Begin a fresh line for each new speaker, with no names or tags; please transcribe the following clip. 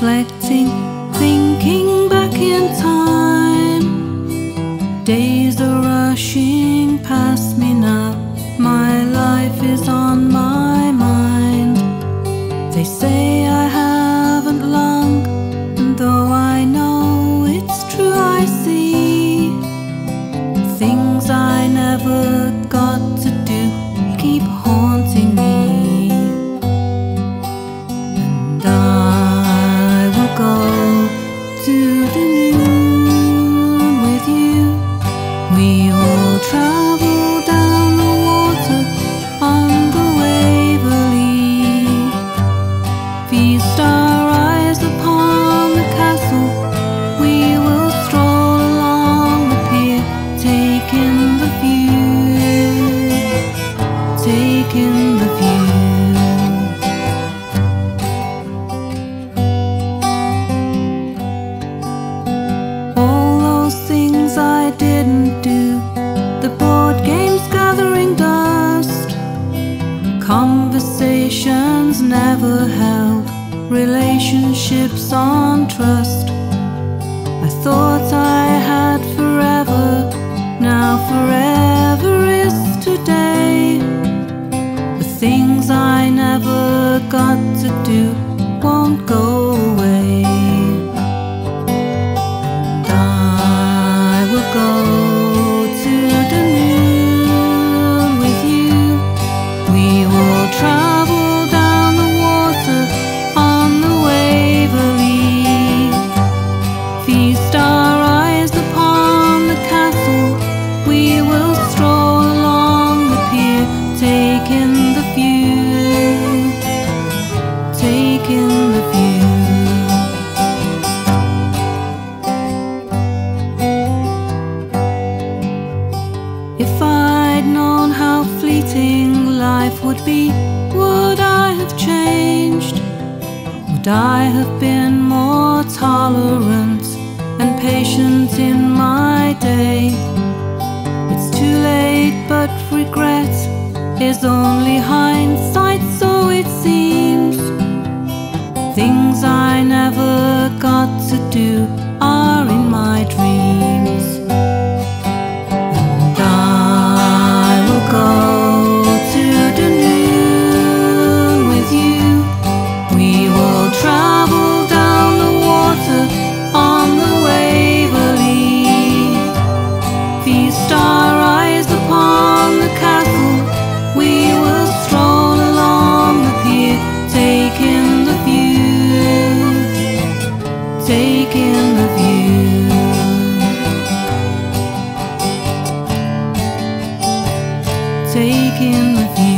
reflecting, thinking back in time. Day to Dunoon with you. We all try. never held relationships on trust. I thought I had forever, now forever is today. The things I never got to do won't go life would be, would I have changed? Would I have been more tolerant and patient in my day? It's too late, but regret is only hindsight, so it seems. Things I never got to do taken with you.